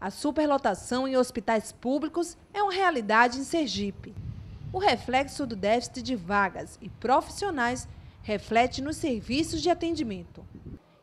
A superlotação em hospitais públicos é uma realidade em Sergipe. O reflexo do déficit de vagas e profissionais reflete nos serviços de atendimento.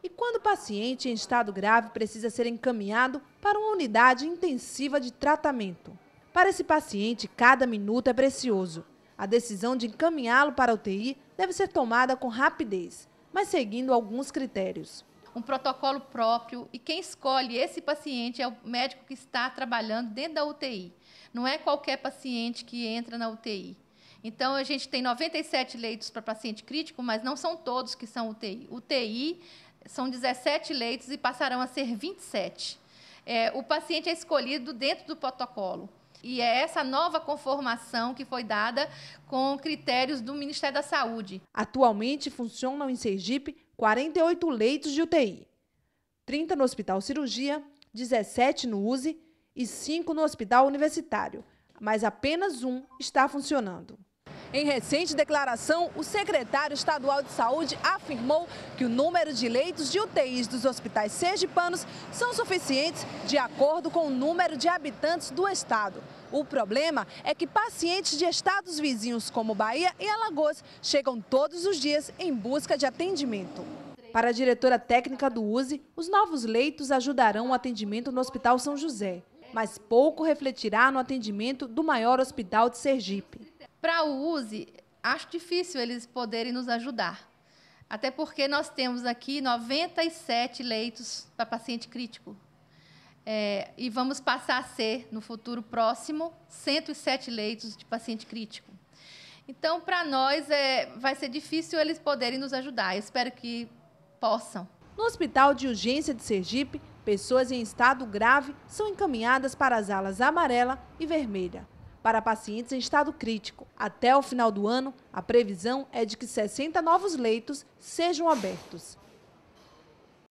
E quando o paciente em estado grave precisa ser encaminhado para uma unidade intensiva de tratamento? Para esse paciente, cada minuto é precioso. A decisão de encaminhá-lo para a UTI deve ser tomada com rapidez, mas seguindo alguns critérios um protocolo próprio e quem escolhe esse paciente é o médico que está trabalhando dentro da UTI. Não é qualquer paciente que entra na UTI. Então, a gente tem 97 leitos para paciente crítico, mas não são todos que são UTI. UTI são 17 leitos e passarão a ser 27. É, o paciente é escolhido dentro do protocolo. E é essa nova conformação que foi dada com critérios do Ministério da Saúde. Atualmente funcionam em Sergipe 48 leitos de UTI, 30 no Hospital Cirurgia, 17 no USE e 5 no Hospital Universitário, mas apenas um está funcionando. Em recente declaração, o secretário estadual de saúde afirmou que o número de leitos de UTIs dos hospitais sergipanos são suficientes de acordo com o número de habitantes do estado. O problema é que pacientes de estados vizinhos como Bahia e Alagoas chegam todos os dias em busca de atendimento. Para a diretora técnica do USE, os novos leitos ajudarão o atendimento no Hospital São José, mas pouco refletirá no atendimento do maior hospital de Sergipe. Para o USE, acho difícil eles poderem nos ajudar. Até porque nós temos aqui 97 leitos para paciente crítico. É, e vamos passar a ser, no futuro próximo, 107 leitos de paciente crítico. Então, para nós, é, vai ser difícil eles poderem nos ajudar. Eu espero que possam. No Hospital de Urgência de Sergipe, pessoas em estado grave são encaminhadas para as alas amarela e vermelha para pacientes em estado crítico. Até o final do ano, a previsão é de que 60 novos leitos sejam abertos.